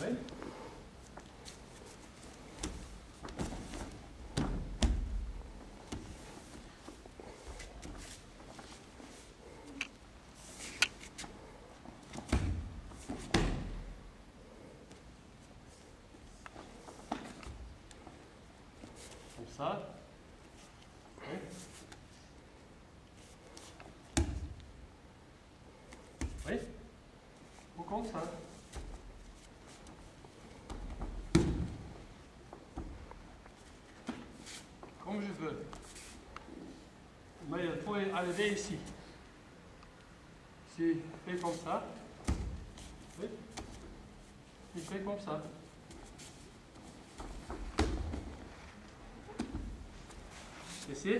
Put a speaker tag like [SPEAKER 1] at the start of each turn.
[SPEAKER 1] Oui. Ça. Oui. Oui. Ou comme ça? Comme je veux. Mais il faut arriver ici. Si je fais comme ça. Oui. Je fais comme ça. Ici.